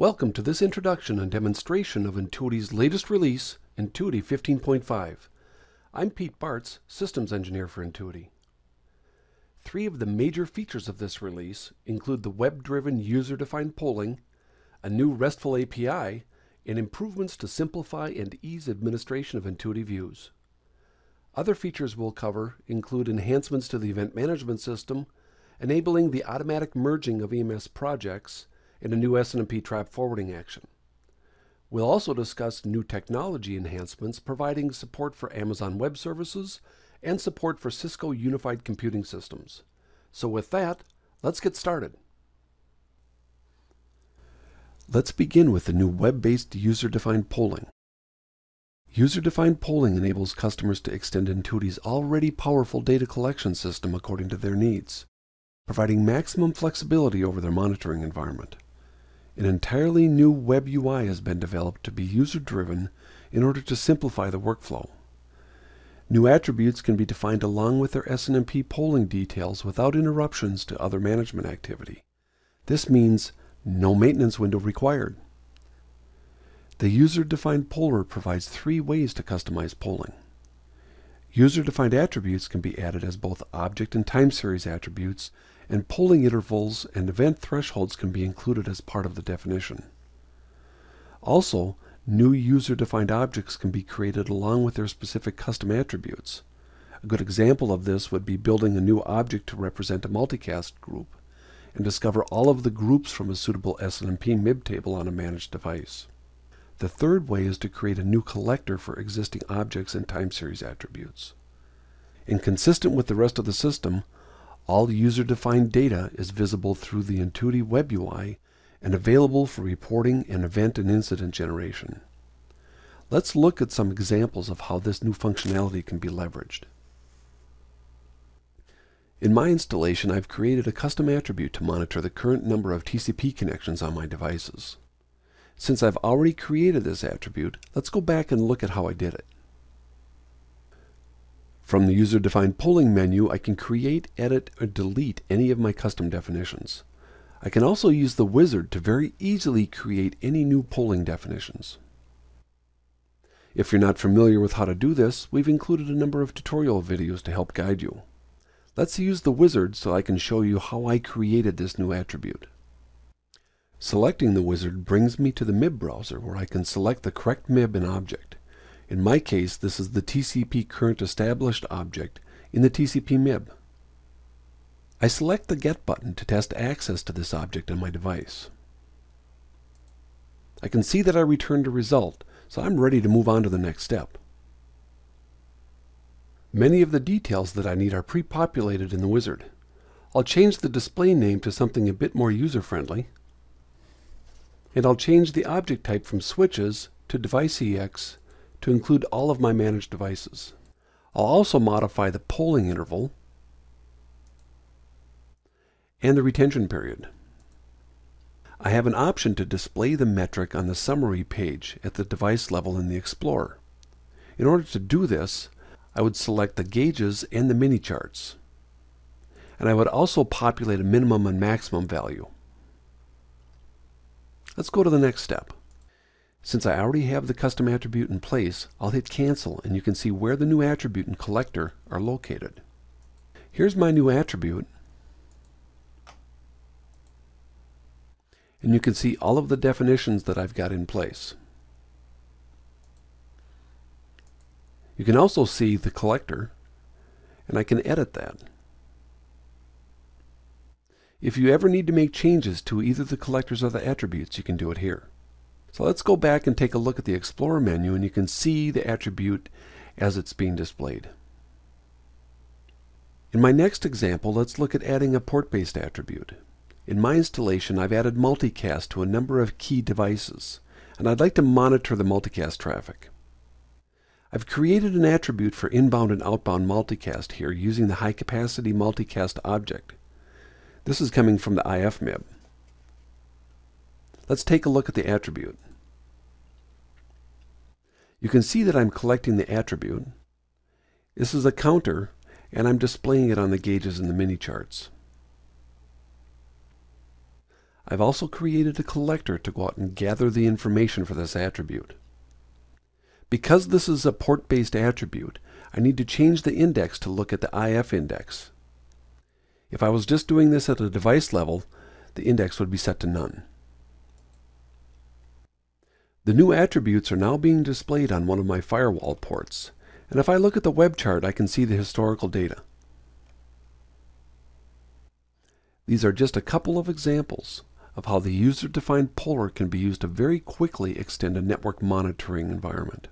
Welcome to this introduction and demonstration of Entuity's latest release, Entuity 15.5. I'm Pete Bartz, Systems Engineer for Entuity. Three of the major features of this release include the web-driven user-defined polling, a new RESTful API, and improvements to simplify and ease administration of Entuity views. Other features we'll cover include enhancements to the event management system, enabling the automatic merging of EMS projects, and a new SNMP trap forwarding action. We'll also discuss new technology enhancements providing support for Amazon Web Services and support for Cisco Unified Computing Systems. So with that, let's get started. Let's begin with the new web-based user-defined polling. User-defined polling enables customers to extend Entuity's already powerful data collection system according to their needs, providing maximum flexibility over their monitoring environment. An entirely new web UI has been developed to be user-driven in order to simplify the workflow. New attributes can be defined along with their SNMP polling details without interruptions to other management activity. This means no maintenance window required. The user-defined poller provides three ways to customize polling. User-defined attributes can be added as both object and time series attributes and polling intervals and event thresholds can be included as part of the definition. Also, new user-defined objects can be created along with their specific custom attributes. A good example of this would be building a new object to represent a multicast group and discover all of the groups from a suitable SNMP MIB table on a managed device. The third way is to create a new collector for existing objects and time series attributes. And consistent with the rest of the system, all user-defined data is visible through the Entuity Web UI and available for reporting and event and incident generation. Let's look at some examples of how this new functionality can be leveraged. In my installation, I've created a custom attribute to monitor the current number of TCP connections on my devices. Since I've already created this attribute, let's go back and look at how I did it. From the user-defined polling menu, I can create, edit, or delete any of my custom definitions. I can also use the wizard to very easily create any new polling definitions. If you're not familiar with how to do this, we've included a number of tutorial videos to help guide you. Let's use the wizard so I can show you how I created this new attribute. Selecting the wizard brings me to the MIB browser where I can select the correct MIB and object. In my case, this is the TCP current established object in the TCP MIB. I select the Get button to test access to this object on my device. I can see that I returned a result, so I'm ready to move on to the next step. Many of the details that I need are pre-populated in the wizard. I'll change the display name to something a bit more user-friendly, and I'll change the object type from switches to device.ex to include all of my managed devices. I'll also modify the polling interval and the retention period. I have an option to display the metric on the summary page at the device level in the Explorer. In order to do this, I would select the gauges and the mini charts. And I would also populate a minimum and maximum value. Let's go to the next step. Since I already have the custom attribute in place, I'll hit cancel and you can see where the new attribute and collector are located. Here's my new attribute. And you can see all of the definitions that I've got in place. You can also see the collector and I can edit that. If you ever need to make changes to either the collectors or the attributes, you can do it here. So let's go back and take a look at the Explorer menu and you can see the attribute as it's being displayed. In my next example, let's look at adding a port-based attribute. In my installation, I've added multicast to a number of key devices, and I'd like to monitor the multicast traffic. I've created an attribute for inbound and outbound multicast here using the high-capacity multicast object. This is coming from the IFMIB. Let's take a look at the attribute. You can see that I'm collecting the attribute. This is a counter, and I'm displaying it on the gauges in the mini charts. I've also created a collector to go out and gather the information for this attribute. Because this is a port-based attribute, I need to change the index to look at the IF index. If I was just doing this at a device level, the index would be set to none. The new attributes are now being displayed on one of my firewall ports, and if I look at the web chart I can see the historical data. These are just a couple of examples of how the user-defined poller can be used to very quickly extend a network monitoring environment.